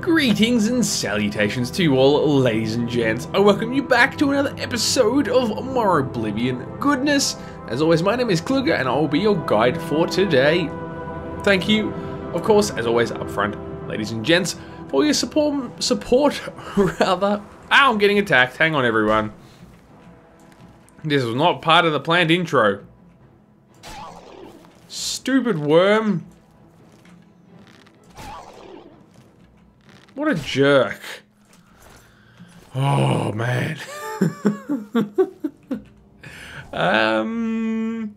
Greetings and salutations to you all, ladies and gents. I welcome you back to another episode of Morroblivion Goodness. As always, my name is Kluga and I will be your guide for today. Thank you, of course, as always, up front, ladies and gents, for your support, support, rather. Ah, I'm getting attacked. Hang on, everyone. This was not part of the planned intro. Stupid worm. What a jerk. Oh, man. um...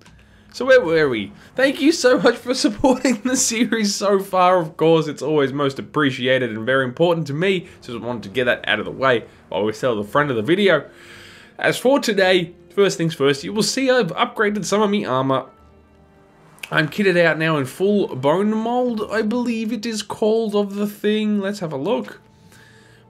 So where were we? Thank you so much for supporting the series so far, of course. It's always most appreciated and very important to me. So I wanted to get that out of the way while we sell the front of the video. As for today, first things first, you will see I've upgraded some of my armor I'm kitted out now in full bone mold, I believe it is called of the thing. Let's have a look.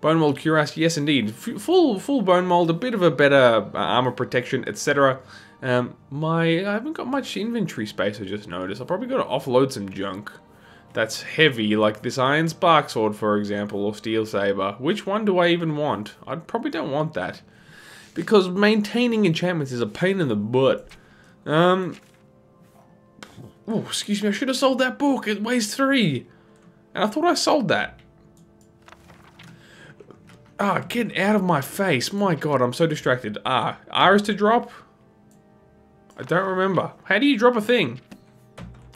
Bone mold cuirass, yes indeed. F full full bone mold, a bit of a better uh, armor protection, etc. Um, my I haven't got much inventory space. I just noticed. I probably got to offload some junk. That's heavy, like this iron spark sword, for example, or steel saber. Which one do I even want? I probably don't want that because maintaining enchantments is a pain in the butt. Um, Oh, excuse me, I should have sold that book. It weighs three. And I thought I sold that. Ah, get out of my face. My god, I'm so distracted. Ah, R is to drop? I don't remember. How do you drop a thing?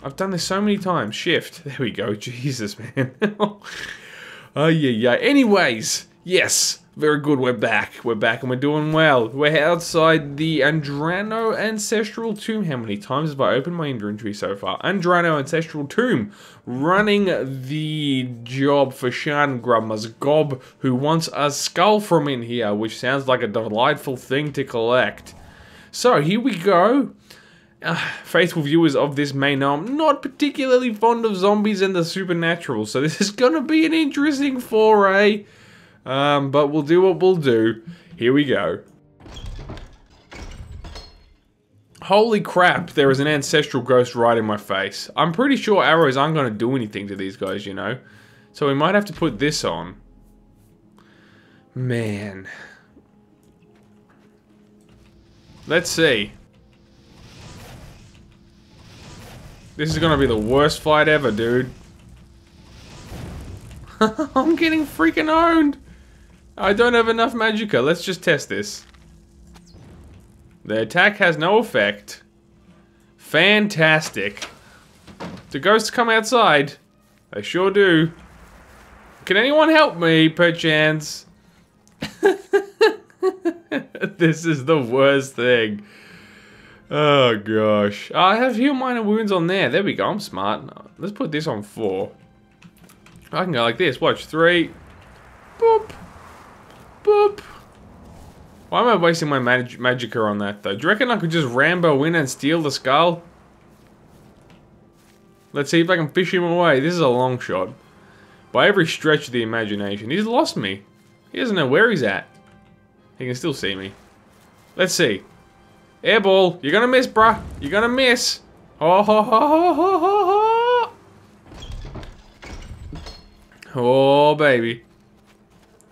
I've done this so many times. Shift. There we go. Jesus, man. oh, yeah, yeah. Anyways, yes. Very good, we're back. We're back and we're doing well. We're outside the Andrano Ancestral Tomb. How many times have I opened my inventory so far? Andrano Ancestral Tomb. Running the job for Sharn gra-Muzgob, who wants a skull from in here, which sounds like a delightful thing to collect. So, here we go. Uh, faithful viewers of this may know I'm not particularly fond of zombies and the supernatural, so this is gonna be an interesting foray. Um, but we'll do what we'll do. Here we go. Holy crap, there is an ancestral ghost right in my face. I'm pretty sure arrows aren't going to do anything to these guys, you know. So we might have to put this on. Man. Let's see. This is going to be the worst fight ever, dude. I'm getting freaking owned. I don't have enough magicka. Let's just test this. The attack has no effect. Fantastic. Do ghosts come outside? They sure do. Can anyone help me, perchance? this is the worst thing. Oh gosh. Oh, I have heal minor wounds on there. There we go. I'm smart. Let's put this on four. I can go like this. Watch. Three. Boop. Boop. Why am I wasting my mag magicka on that, though? Do you reckon I could just Rambo in and steal the skull? Let's see if I can fish him away. This is a long shot. By every stretch of the imagination. He's lost me. He doesn't know where he's at. He can still see me. Let's see. Airball. You're gonna miss, bruh. You're gonna miss. Oh, ho, ho, ho, ho, ho, ho. Oh, baby.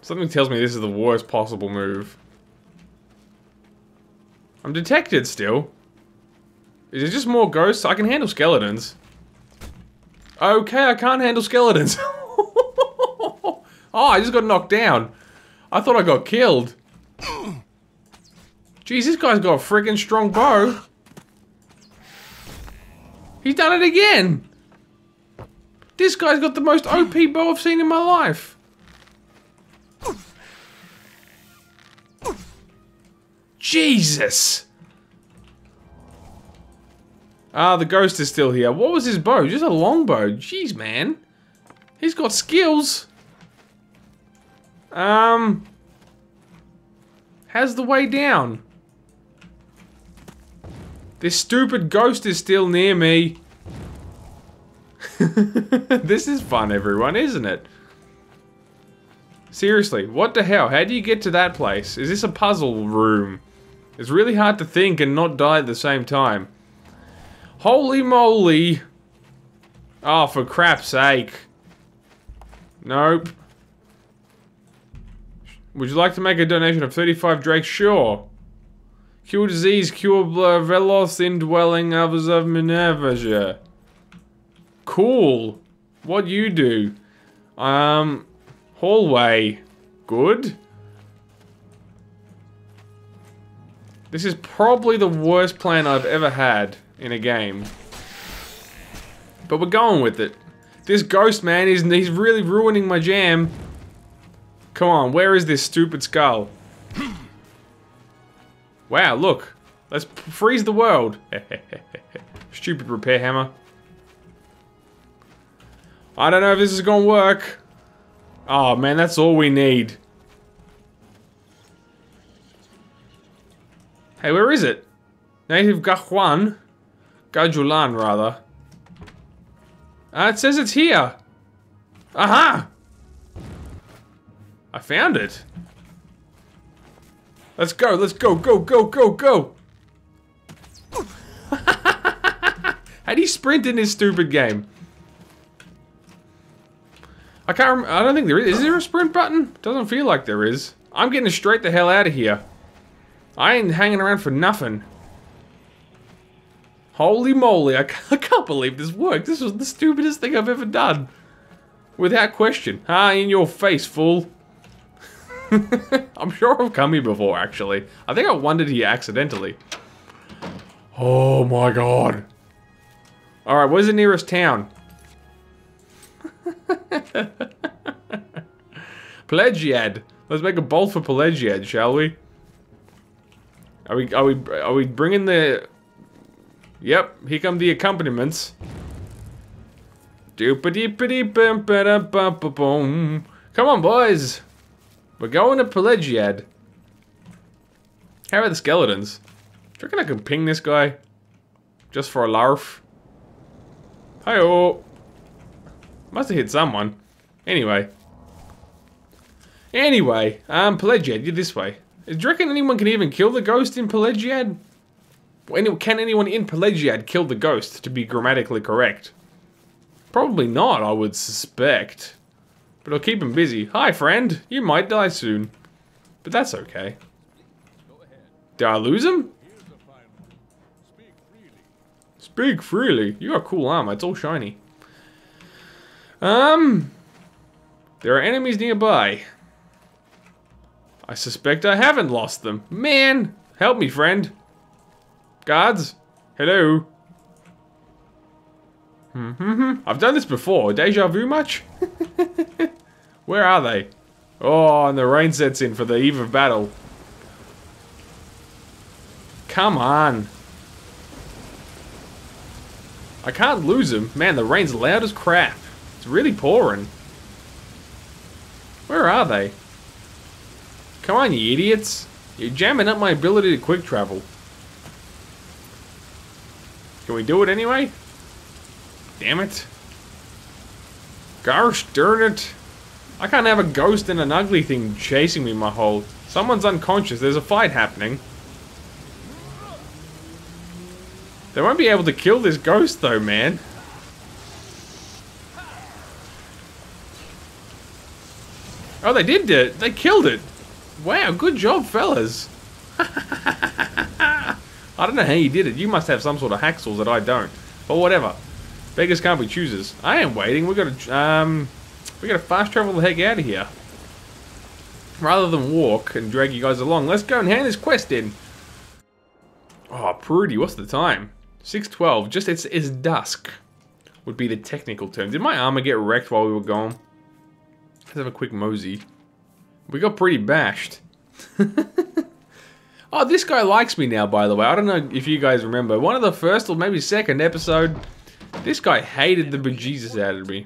Something tells me this is the worst possible move. I'm detected still. Is it just more ghosts? I can handle skeletons. Okay, I can't handle skeletons. oh, I just got knocked down. I thought I got killed. Jeez, this guy's got a freaking strong bow. He's done it again. This guy's got the most OP bow I've seen in my life. Jesus! Ah, the ghost is still here. What was his bow? Just a longbow. Jeez, man. He's got skills. Um... How's the way down? This stupid ghost is still near me. this is fun, everyone, isn't it? Seriously, what the hell? How do you get to that place? Is this a puzzle room? It's really hard to think and not die at the same time. Holy moly! Oh, for crap's sake. Nope. Would you like to make a donation of 35 Drake? Sure. Cure disease, cure velos indwelling others of Minerva. Cool. What you do? Um, hallway. Good. This is probably the worst plan I've ever had in a game. But we're going with it. This ghost man, is he's really ruining my jam. Come on, where is this stupid skull? wow, look. Let's freeze the world. Stupid repair hammer. I don't know if this is gonna work. Oh man, that's all we need. Hey, where is it? Native Gajuan? Gajulan, rather. Uh, it says it's here. Aha! I found it. Let's go, let's go, go, go, go, go! How do you sprint in this stupid game? I can't I don't think there is. Is there a sprint button? Doesn't feel like there is. I'm getting straight the hell out of here. I ain't hanging around for nothing. Holy moly, I can't believe this worked. This was the stupidest thing I've ever done. Without question. Ah, in your face, fool. I'm sure I've come here before, actually. I think I wandered here accidentally. Oh my god. Alright, where's the nearest town? Pelagiad. Let's make a bolt for Pelagiad, shall we? Are we are we are we bringing the Yep, here come the accompaniments. Come on, boys. We're going to Pelagiad. How about the skeletons? Do you reckon I can ping this guy? Just for a larf? Hi-oh. Must have hit someone. Anyway. Anyway, um, Pelagiad, you're this way. Do you reckon anyone can even kill the ghost in Pelagiad? Can anyone in Pelagiad kill the ghost, to be grammatically correct? Probably not, I would suspect. But I'll keep him busy. Hi, friend. You might die soon. But that's okay. Did I lose him? Speak freely. You got cool armor. It's all shiny. Um... There are enemies nearby. I suspect I haven't lost them. Man! Help me, friend. Guards? Hello? Mm -hmm. I've done this before. Deja vu much? Where are they? Oh, and the rain sets in for the eve of battle. Come on. I can't lose him. Man, the rain's loud as crap. It's really pouring. Where are they? Come on, you idiots. You're jamming up my ability to quick travel. Can we do it anyway? Damn it. Gosh darn it. I can't have a ghost and an ugly thing chasing me my whole... Someone's unconscious. There's a fight happening. They won't be able to kill this ghost though, man. Oh, they did it. They killed it. Wow, good job, fellas. I don't know how you did it. You must have some sort of hacksaws that I don't. But whatever. Beggars can't be choosers. I am waiting. We gotta, um, we gotta fast travel the heck out of here. Rather than walk and drag you guys along, let's go and hand this quest in. Oh, Prudy, what's the time? 6.12, just it's, it's dusk, would be the technical term. Did my armor get wrecked while we were gone? Let's have a quick mosey. We got pretty bashed. Oh, this guy likes me now, by the way. I don't know if you guys remember. One of the first or maybe second episode, this guy hated the bejesus out of me.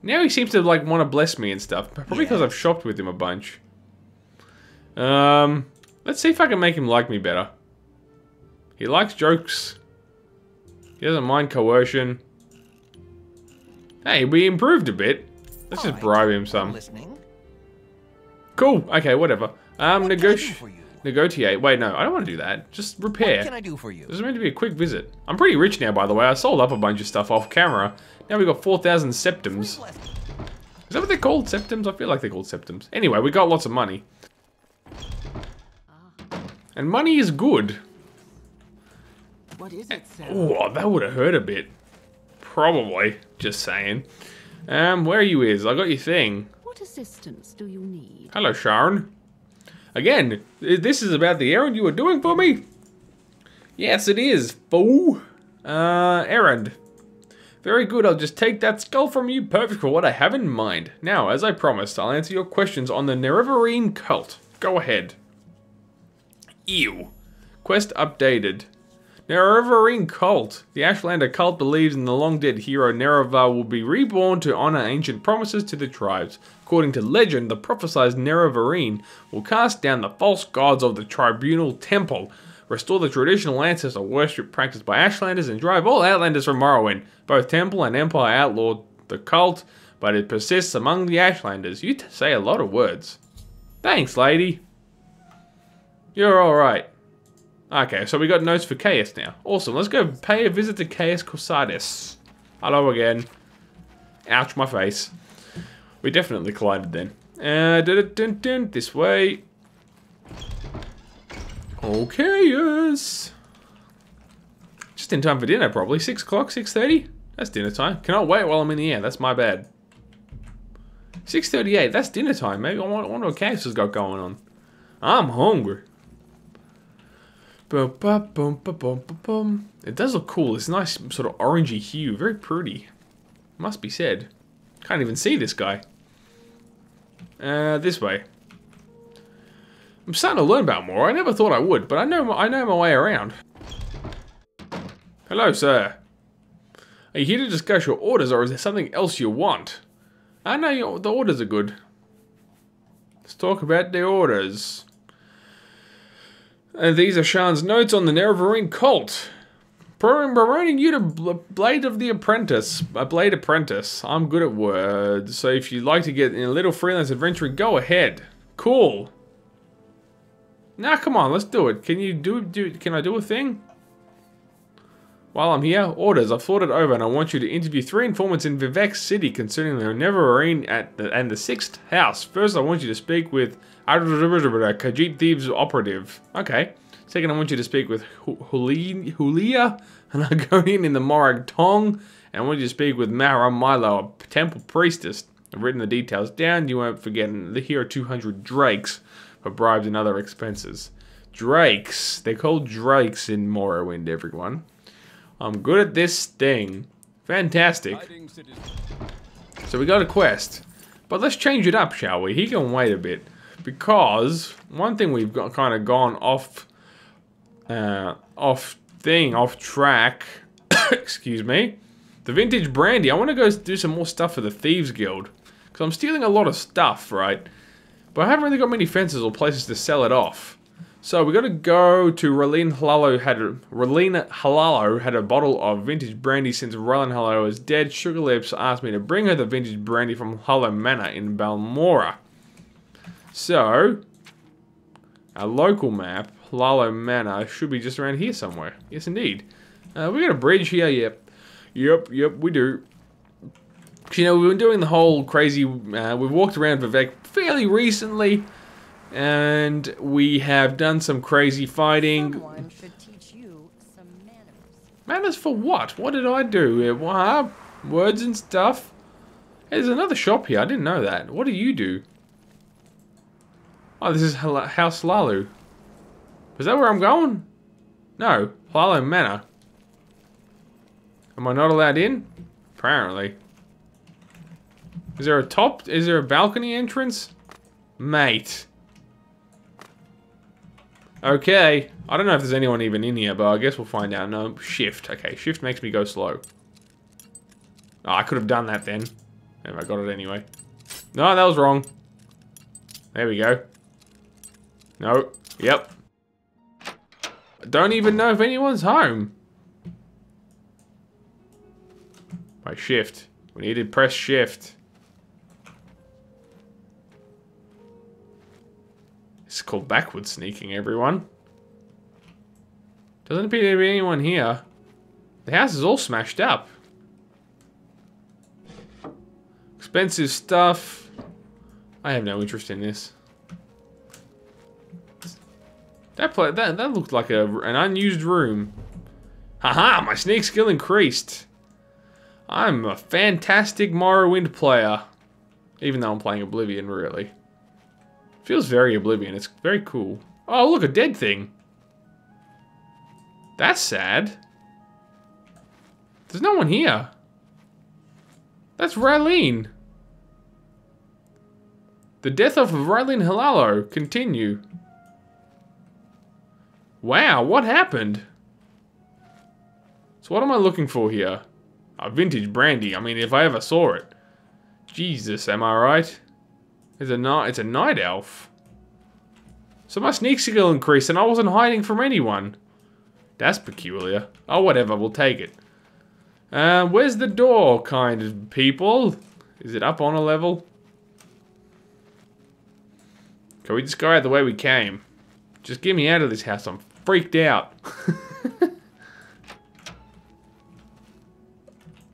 Now he seems to like want to bless me and stuff. Probably because yeah. I've shopped with him a bunch. Um, let's see if I can make him like me better. He likes jokes. He doesn't mind coercion. Hey, we improved a bit. Let's just bribe him some. Cool. Okay, whatever. Um, negotiate. Negotiate. Wait, no, I don't want to do that. Just repair. What can I do for you? This is meant to be a quick visit. I'm pretty rich now, by the way. I sold up a bunch of stuff off camera. Now we've got 4,000 septums. Is that what they're called? Septums? I feel like they're called septums. Anyway, we got lots of money. And money is good. What is it? Oh, that would have hurt a bit. Probably. Just saying. Um, where are you is? I got your thing. Assistance do you need? Hello, Sharon. Again, this is about the errand you were doing for me? Yes, it is, fool. Uh, errand. Very good, I'll just take that skull from you, perfect for what I have in mind. Now, as I promised, I'll answer your questions on the Nerevarine cult. Go ahead. Ew. Quest updated. Nerevarine cult. The Ashlander cult believes in the long-dead hero Nerevar will be reborn to honor ancient promises to the tribes. According to legend, the prophesied Nerevarine will cast down the false gods of the Tribunal Temple, restore the traditional ancestor worship practiced by Ashlanders, and drive all Outlanders from Morrowind. Both Temple and Empire outlawed the cult, but it persists among the Ashlanders. You say a lot of words. Thanks, lady. You're alright. Okay, so we got notes for Caius now. Awesome, let's go pay a visit to Caius Cosades. Hello again. Ouch, my face. We definitely collided then. Uh, dun, dun, dun, this way. Okay, yes. Just in time for dinner, probably. 6 o'clock, 6.30? That's dinner time. Cannot wait while I'm in the air. That's my bad. 6.38, that's dinner time. Maybe I wonder what Caius has got going on. I'm hungry. It does look cool. It's a nice sort of orangey hue. Very pretty. Must be said. Can't even see this guy. Uh, this way. I'm starting to learn about more. I never thought I would, but I know I know my way around. Hello, sir. Are you here to discuss your orders, or is there something else you want? I know your, the orders are good. Let's talk about the orders. And these are Sean's notes on the Nerevarine cult. Promoting you to Blade of the Apprentice. A Blade Apprentice. I'm good at words, so if you'd like to get in a little freelance adventure, go ahead. Cool. Now, come on, let's do it. Can you do, do, can I do a thing? While I'm here, orders. I've thought it over and I want you to interview three informants in Vivec City concerning the Nerevarine at the, and the sixth house. First, I want you to speak with Khajiit Thieves Operative. Okay. Second, I want you to speak with Huleeya, an Argonian in the Morag Tong. And I want you to speak with Mehra Milo, a temple priestess. I've written the details down. You won't forget. Here are 200 drakes for bribes and other expenses. Drakes. They're called drakes in Morrowind, everyone. I'm good at this thing. Fantastic. So we got a quest. But let's change it up, shall we? He can wait a bit. Because one thing we've got kind of gone off uh, off thing, off track. Excuse me. The vintage brandy. I want to go do some more stuff for the Thieves Guild. Because I'm stealing a lot of stuff, right? But I haven't really got many fences or places to sell it off. So we got to go to Ralen Hlaalo had a, Hlaalo had a bottle of vintage brandy since Ralen Hlaalo is dead. Sugar Lips asked me to bring her the vintage brandy from Hlaalo Manor in Balmora. So, our local map, Hlaalu Manor, should be just around here somewhere. Yes, indeed. Uh, we got a bridge here, yep. Yep, yep, we do. You know, we've been doing the whole crazy, uh, we've walked around Vivec fairly recently, and we have done some crazy fighting. Someone should teach you some manners. Manners for what? What did I do? Uh, what? Uh, words and stuff? Hey, there's another shop here, I didn't know that. What do you do? Oh, this is House Hlaalu. Is that where I'm going? No, Hlaalu Manor. Am I not allowed in? Apparently. Is there a top? Is there a balcony entrance? Mate. Okay. I don't know if there's anyone even in here, but I guess we'll find out. No, shift. Okay, shift makes me go slow. Oh, I could have done that then. And I got it anyway. No, that was wrong. There we go. No. Yep. I don't even know if anyone's home. By shift. We need to press shift. It's called backward sneaking, everyone. Doesn't appear to be anyone here. The house is all smashed up. Expensive stuff. I have no interest in this. That play, that that looked like a, an unused room. Haha, my sneak skill increased. I'm a fantastic Morrowind player. Even though I'm playing Oblivion, really. Feels very Oblivion. It's very cool. Oh, look, a dead thing. That's sad. There's no one here. That's Ralen. The death of Ralen Hlaalo. Continue. Wow, what happened? So what am I looking for here? A vintage brandy. I mean, if I ever saw it. Jesus, am I right? It's a night. It's a night elf. So my sneak skill increased, and I wasn't hiding from anyone. That's peculiar. Oh, whatever. We'll take it. Uh, where's the door, kind of people? Is it up on a level? Can we just go out the way we came? Just get me out of this house. I'm freaked out.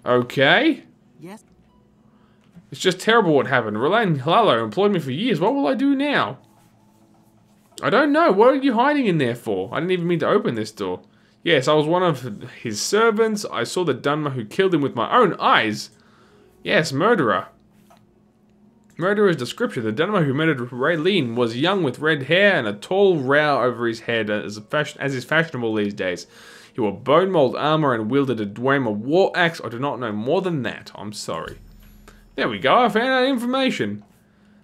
okay. It's just terrible what happened. Ralen Hlaalo employed me for years. What will I do now? I don't know. What are you hiding in there for? I didn't even mean to open this door. Yes, I was one of his servants. I saw the Dunmer who killed him with my own eyes. Yes, murderer. Murderer's description. The Dunmer who murdered Ralen was young with red hair and a tall row over his head as, fashion, as is fashionable these days. He wore bone mold armor and wielded a Dwemer war axe. I do not know more than that. I'm sorry. There we go. I found out information.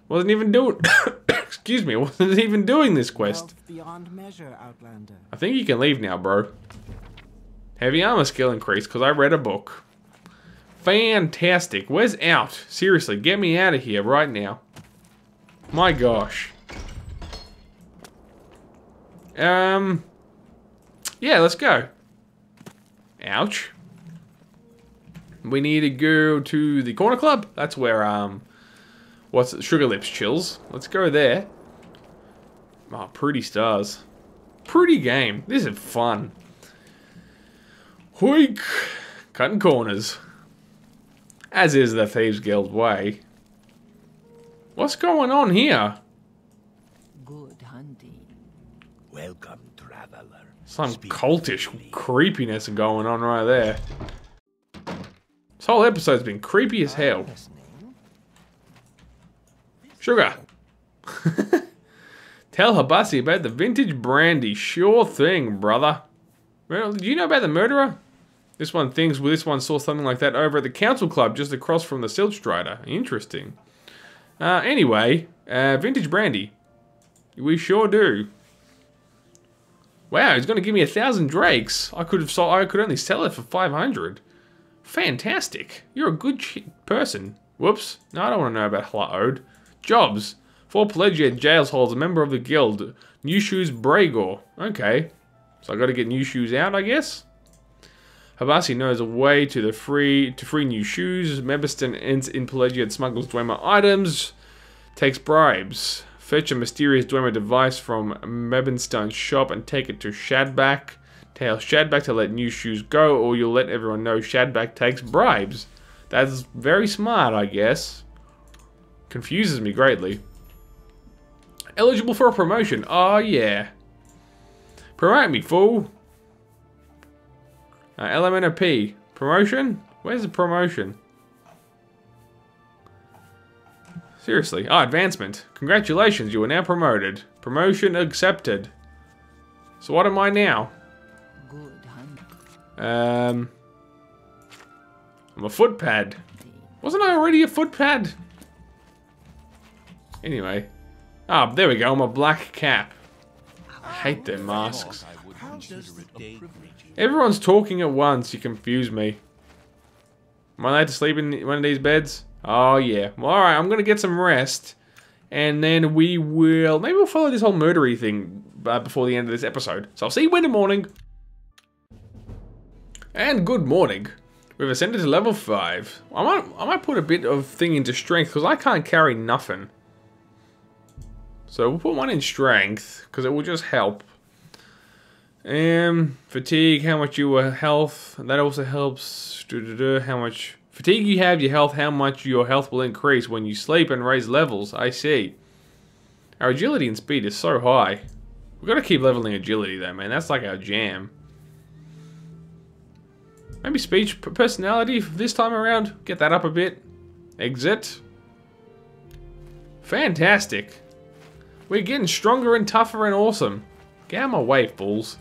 Wasn't even doing... Excuse me. Wasn't even doing this quest. Beyond measure, Outlander. I think you can leave now, bro. Heavy armor skill increase because I read a book. Fantastic. Where's out? Seriously, get me out of here right now. My gosh. Um. Yeah, let's go. Ouch. We need to go to the corner club. That's where um, what's it? Sugar Lips chills. Let's go there. Oh, pretty stars. Pretty game. This is fun. Hoik! Cutting corners. As is the Thieves Guild way. What's going on here? Good hunting. Welcome, traveler. Some Speak cultish creepiness going on right there. This whole episode's been creepy as hell. Sugar. Tell Habasi about the vintage brandy. Sure thing, brother. Well, do you know about the murderer? This one thinks well, this one saw something like that over at the council club just across from the Silt Strider. Interesting. Uh, anyway, uh, vintage brandy. We sure do. Wow, he's going to give me a thousand drakes. I could have sold, I could only sell it for 500. Fantastic. You're a good person. Whoops. No, I don't want to know about Hlaod. Jobs. Fort Pelagiad jails holds a member of the guild. New Shoes Bragor. Okay. So I got to get new shoes out, I guess. Habasi knows a way to the free to free new shoes. Mebestian Ence in Pelagiad smuggles Dwemer items. Takes bribes. Fetch a mysterious Dwemer device from Mebestian's shop and take it to Shadbak. Tell Shadbak to let new shoes go, or you'll let everyone know Shadbak takes bribes. That's very smart, I guess. Confuses me greatly. Eligible for a promotion. Oh, yeah. Promote me, fool. Uh, LMNOP. Promotion? Where's the promotion? Seriously. Ah, advancement. Congratulations, you are now promoted. Promotion accepted. So what am I now? Um, I'm a footpad. Wasn't I already a footpad? Anyway. Ah, there we go. I'm a black cap. I hate their masks. Everyone's talking at once. You confuse me. Am I allowed to sleep in one of these beds? Oh, yeah. Well, alright, I'm going to get some rest. And then we will... Maybe we'll follow this whole murdery thing uh, before the end of this episode. So I'll see you in the morning. And good morning. We've ascended to level 5. I might, I might put a bit of thing into strength because I can't carry nothing. So we'll put one in strength because it will just help. Um, fatigue, how much you were health, that also helps. Duh, duh, duh, How much Fatigue you have, your health, how much your health will increase when you sleep and raise levels. I see. Our agility and speed is so high. We've got to keep leveling agility though, man. That's like our jam. Maybe speech personality this time around. Get that up a bit. Exit. Fantastic. We're getting stronger and tougher and awesome. Get out my way, fools.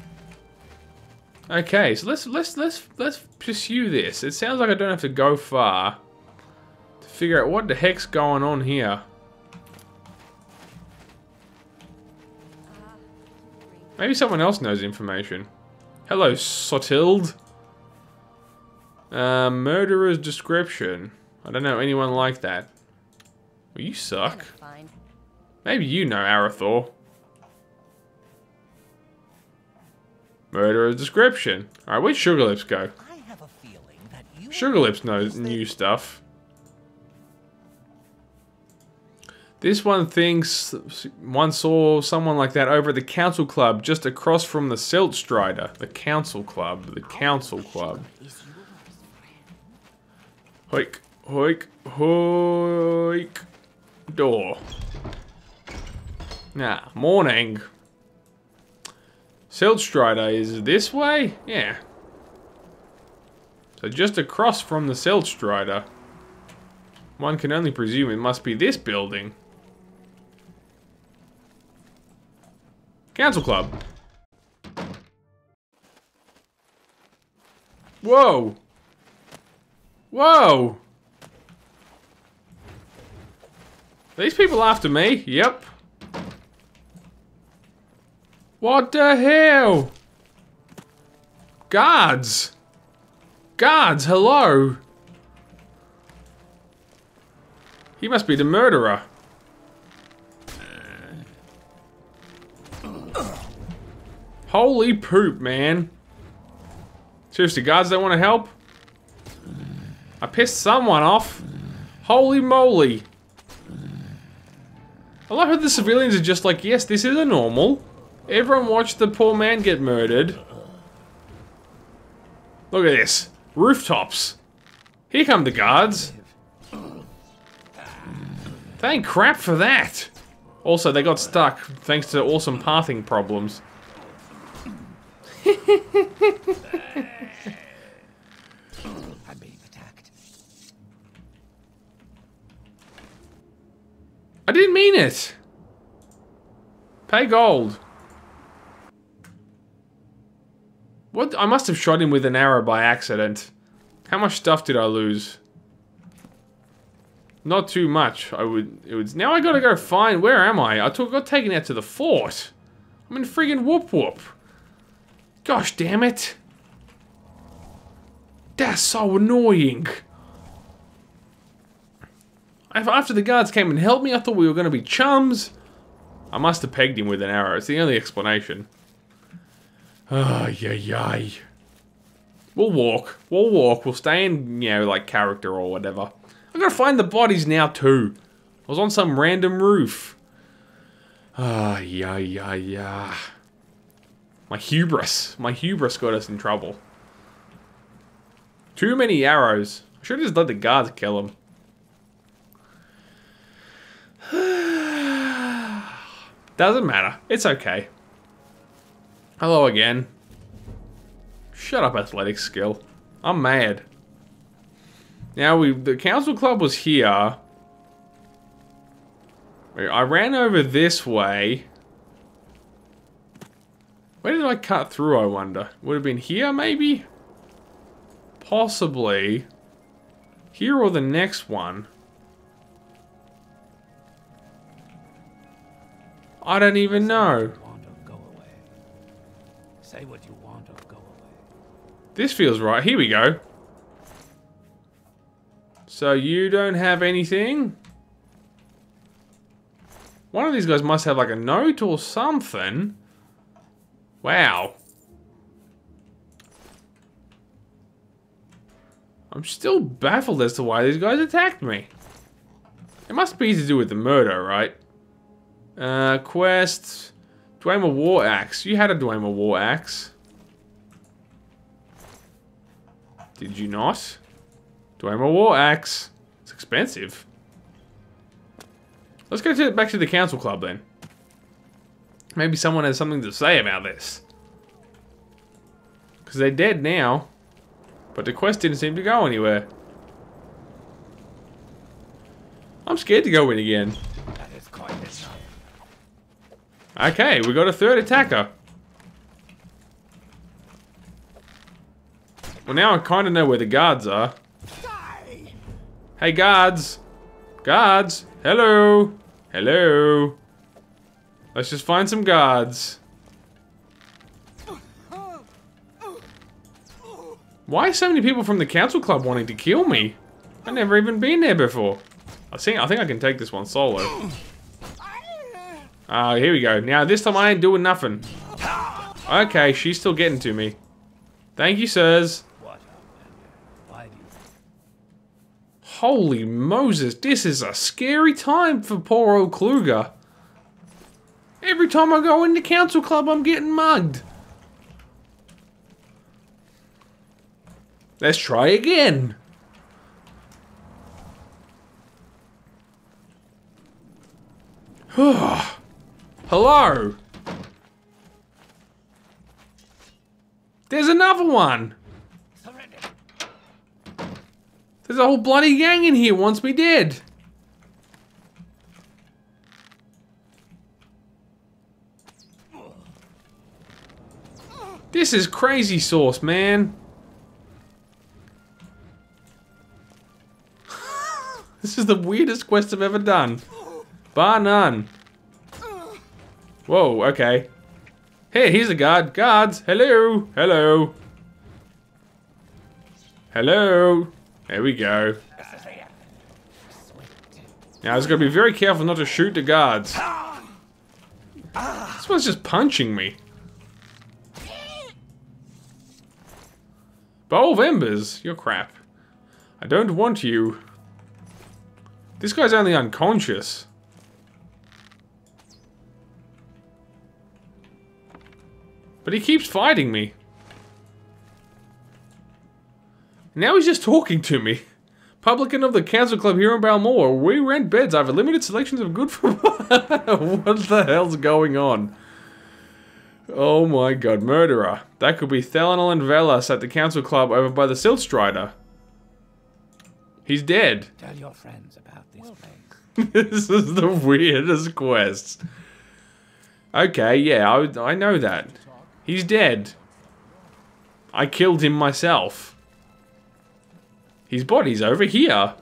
Okay, so let's let's let's let's pursue this. It sounds like I don't have to go far to figure out what the heck's going on here. Maybe someone else knows information. Hello, Sotilde. Uh, murderer's description. I don't know anyone like that. Well, you suck. Maybe you know Arathor. Murderer's description. Alright, where'd Sugarlips go? I have a feeling that you Sugarlips knows new stuff. This one thinks one saw someone like that over at the council club just across from the Silt Strider. The council club. The council club. Hoik, hoik, hoik. Door. Nah, morning. Silt-Strider is this way? Yeah. So just across from the Silt-Strider. One can only presume it must be this building. Council Club. Whoa! Whoa! These people after me? Yep. What the hell? Guards! Guards, hello! He must be the murderer. Holy poop, man. Seriously, guards don't want to help? I pissed someone off. Holy moly. I love how the civilians are just like, yes, this is a normal. Everyone watched the poor man get murdered. Look at this. Rooftops. Here come the guards. Thank crap for that. Also, they got stuck thanks to awesome pathing problems. I'm being attacked. I didn't mean it. Pay gold. What? I must have shot him with an arrow by accident. How much stuff did I lose? Not too much. I would. It was. Now I gotta go find. Where am I? I took, got taken out to the fort. I'm in friggin' whoop whoop. Gosh damn it. That's so annoying. Af- After the guards came and helped me, I thought we were going to be chums. I must have pegged him with an arrow. It's the only explanation. Ay, ay, ay. We'll walk. We'll walk. We'll stay in, you know, like character or whatever. I'm going to find the bodies now, too. I was on some random roof. Ay, yeah, yeah, yeah. My hubris. My hubris got us in trouble. Too many arrows. I should have just let the guards kill him. Doesn't matter. It's okay. Hello again. Shut up, athletic skill. I'm mad. Now we the council club was here. I ran over this way. Where did I cut through, I wonder? Would have been here, maybe? Possibly. Here or the next one. I don't even know. Want go away. Say what you want go away. This feels right. Here we go. So you don't have anything? One of these guys must have like a note or something. Wow. I'm still baffled as to why these guys attacked me. It must be to do with the murder, right? Uh, quest. Dwemer War Axe. You had a Dwemer War Axe. Did you not? A war axe? It's expensive. Let's go to back to the council club then. Maybe someone has something to say about this. Because they're dead now. But the quest didn't seem to go anywhere. I'm scared to go in again. That is quite enough. Okay, we got a third attacker. Well, now I kind of know where the guards are. Hey, guards! Guards! Hello! Hello! Let's just find some guards. Why so many people from the council club wanting to kill me? I've never even been there before. I think I think I can take this one solo. Ah, here we go. Now this time I ain't doing nothing. Okay, she's still getting to me. Thank you, sirs. Holy Moses, this is a scary time for poor old Kluga. Every time I go into council club, I'm getting mugged. Let's try again. Hello. There's another one. There's a whole bloody gang in here wants me dead. This is crazy sauce, man. this is the weirdest quest I've ever done. Bar none. Whoa, okay. Hey, he's a guard. Guards, hello, hello. Hello. There we go. Now, I was going to be very careful not to shoot the guards. This one's just punching me. Bowl of Embers, you're crap. I don't want you. This guy's only unconscious. But he keeps fighting me. Now he's just talking to me. Publican of the Council Club here in Balmora. We rent beds. I have a limited selections of good for What the hell's going on? Oh my god, murderer. That could be Thelanel and Velas at the Council Club over by the Siltstrider. He's dead. Tell your friends about this place. this is the weirdest quest. Okay, yeah, I, I know that. He's dead. I killed him myself. His body's over here.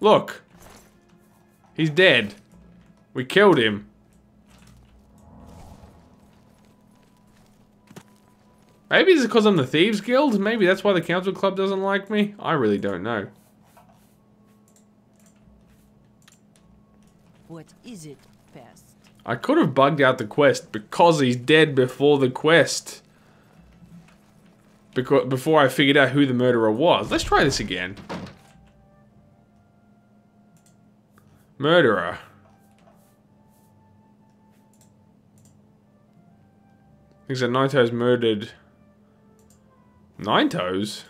Look. He's dead. We killed him. Maybe it's because I'm the Thieves Guild? Maybe that's why the Council Club doesn't like me? I really don't know. What is it, Pest? I could have bugged out the quest because he's dead before the quest. Because before I figured out who the murderer was. Let's try this again. Murderer. Thinks that Naito's murdered Nine Toes?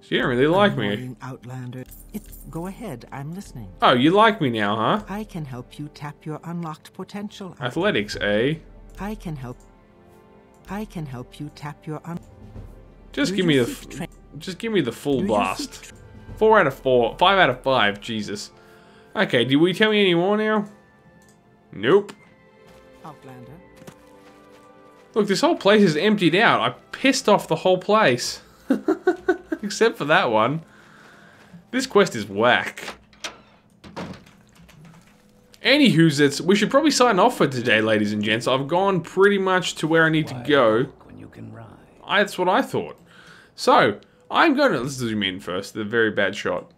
She didn't really like me. Outlander. It, go ahead, I'm listening. Oh, you like me now, huh? I can help you tap your unlocked potential. Athletics, eh? I can help. I can help you tap your un. Just Do give me the seek f- tra- just give me the full Do blast. Four out of four. Five out of five. Jesus. Okay, Do we tell me any more now? Nope. Outlander. Look, this whole place is emptied out. I pissed off the whole place. Except for that one. This quest is whack. Anywho's, it's, we should probably sign off for today, ladies and gents. I've gone pretty much to where I need to go. When you can ride. I, that's what I thought. So, I'm going to... Let's zoom in first. The very bad shot.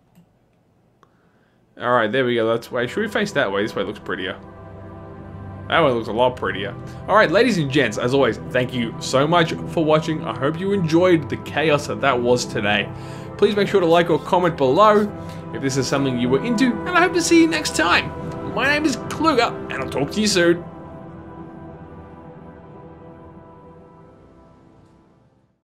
Alright, there we go. That's way. Should we face that way? This way looks prettier. That way looks a lot prettier. Alright, ladies and gents, as always, thank you so much for watching. I hope you enjoyed the chaos that that was today. Please make sure to like or comment below if this is something you were into, and I hope to see you next time. My name is Kluga, and I'll talk to you soon.